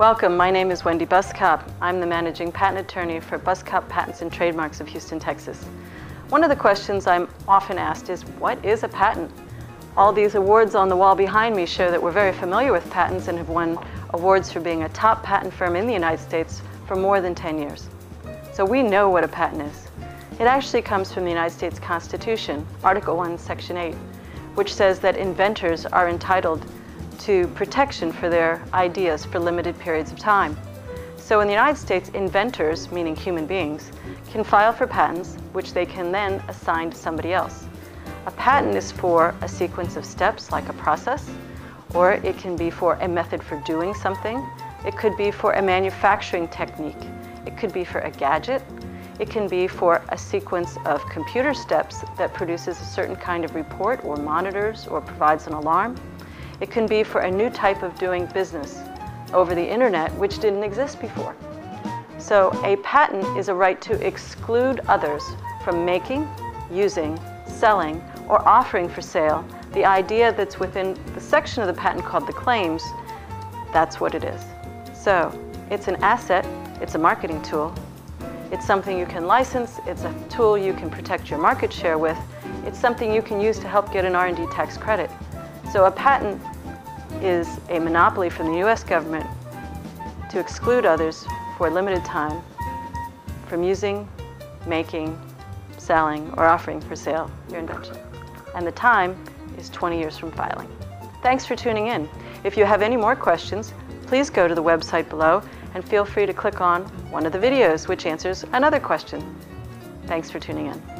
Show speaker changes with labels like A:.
A: Welcome, my name is Wendy Buskop. I'm the managing patent attorney for Buskop Patents and Trademarks of Houston, Texas. One of the questions I'm often asked is, what is a patent? All these awards on the wall behind me show that we're very familiar with patents and have won awards for being a top patent firm in the United States for more than 10 years. So we know what a patent is. It actually comes from the United States Constitution, Article 1, Section 8, which says that inventors are entitled to protection for their ideas for limited periods of time. So in the United States, inventors, meaning human beings, can file for patents, which they can then assign to somebody else. A patent is for a sequence of steps, like a process, or it can be for a method for doing something. It could be for a manufacturing technique. It could be for a gadget. It can be for a sequence of computer steps that produces a certain kind of report or monitors or provides an alarm. It can be for a new type of doing business over the internet, which didn't exist before. So a patent is a right to exclude others from making, using, selling, or offering for sale the idea that's within the section of the patent called the claims, that's what it is. So it's an asset, it's a marketing tool, it's something you can license, it's a tool you can protect your market share with, it's something you can use to help get an R&D tax credit. So a patent is a monopoly from the US government to exclude others for a limited time from using, making, selling, or offering for sale your invention. And the time is 20 years from filing. Thanks for tuning in. If you have any more questions, please go to the website below and feel free to click on one of the videos which answers another question. Thanks for tuning in.